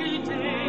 and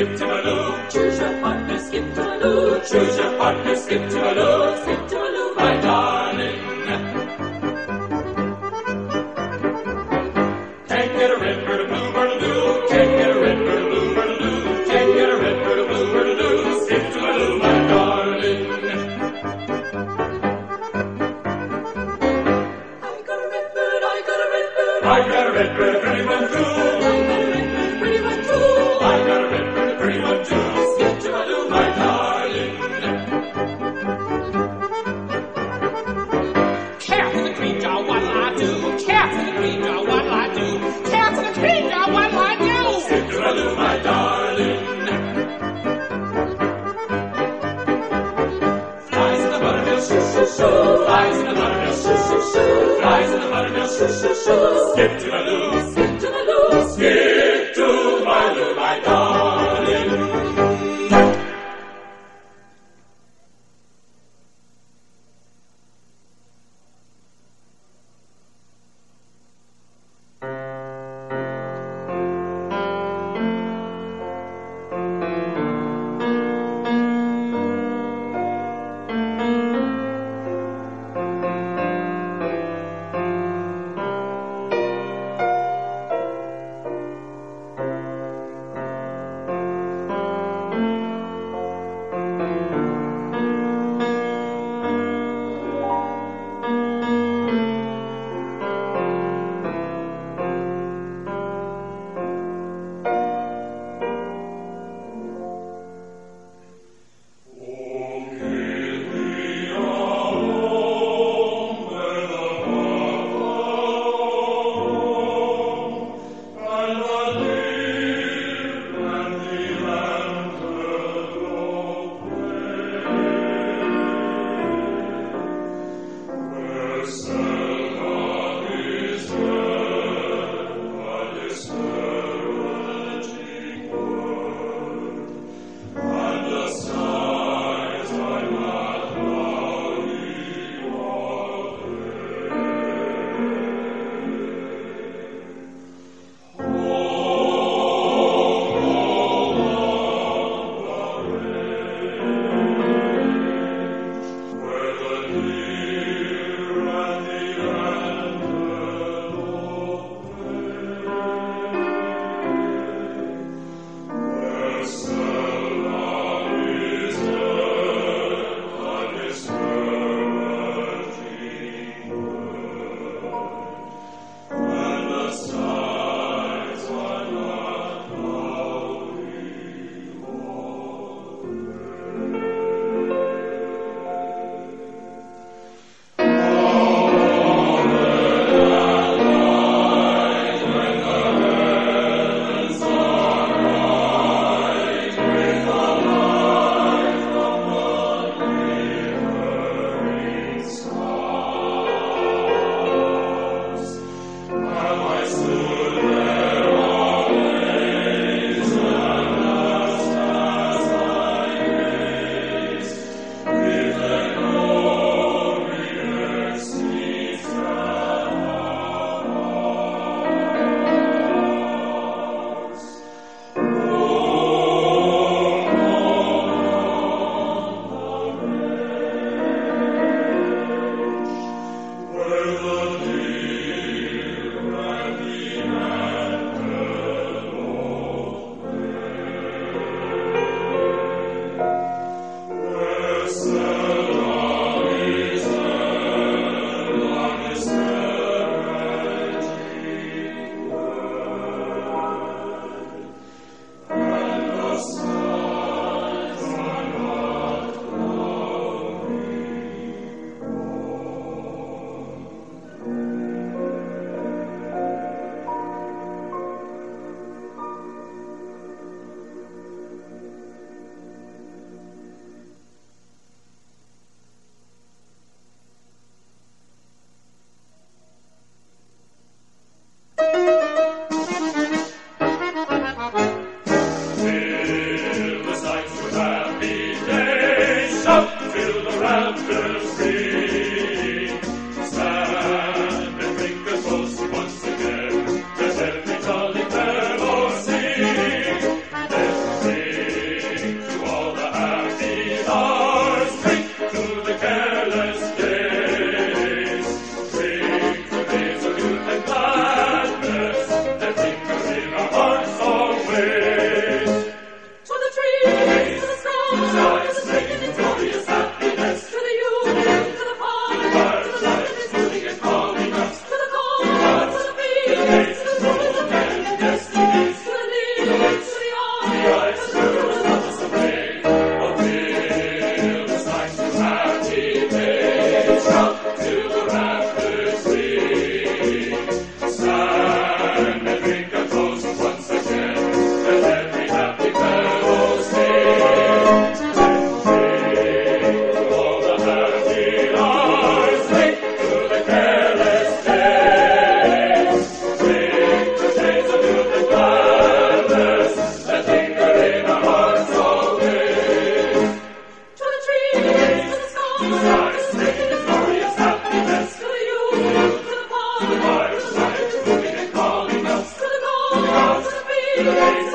skip to a Lou. Choose your partner, skip to a Lou. Choose your partner, skip to a Lou. Rise in the meinem shoo, shoo, shoo. Skip to the Lou, Skip to the Lou, Skip. Amen.